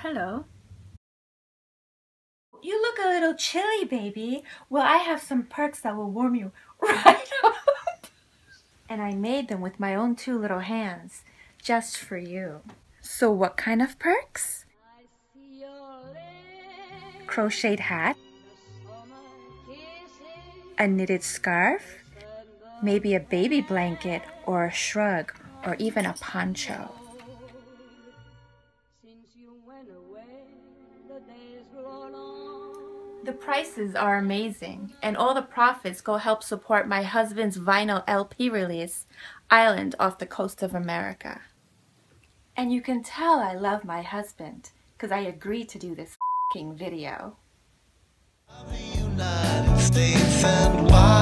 hello. You look a little chilly, baby. Well, I have some perks that will warm you right up. And I made them with my own two little hands, just for you. So what kind of perks? Crocheted hat? A knitted scarf? Maybe a baby blanket or a shrug or even a poncho. The prices are amazing, and all the profits go help support my husband's vinyl LP release, Island off the coast of America. And you can tell I love my husband, because I agreed to do this video. States and why